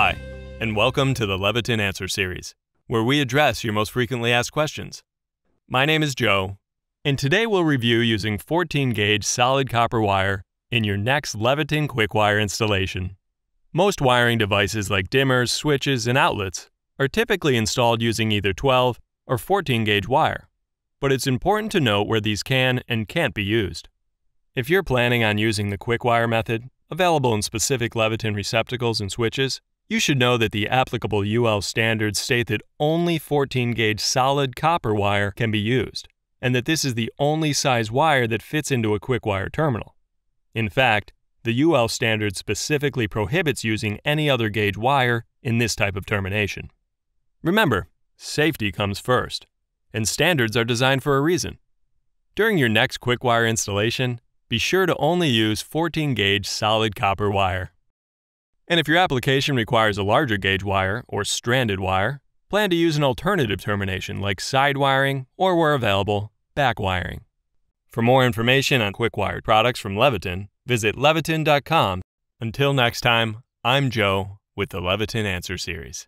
Hi, and welcome to the Leviton Answer Series, where we address your most frequently asked questions. My name is Joe, and today we'll review using 14 gauge solid copper wire in your next Leviton QuickWire installation. Most wiring devices like dimmers, switches, and outlets are typically installed using either 12 or 14 gauge wire, but it's important to note where these can and can't be used. If you're planning on using the QuickWire method, available in specific Leviton receptacles and switches, you should know that the applicable UL standards state that only 14 gauge solid copper wire can be used, and that this is the only size wire that fits into a QuickWire terminal. In fact, the UL standard specifically prohibits using any other gauge wire in this type of termination. Remember, safety comes first, and standards are designed for a reason. During your next QuickWire installation, be sure to only use 14 gauge solid copper wire. And if your application requires a larger gauge wire or stranded wire, plan to use an alternative termination like side wiring or, where available, back wiring. For more information on quick-wired products from Leviton, visit leviton.com. Until next time, I'm Joe with the Leviton Answer Series.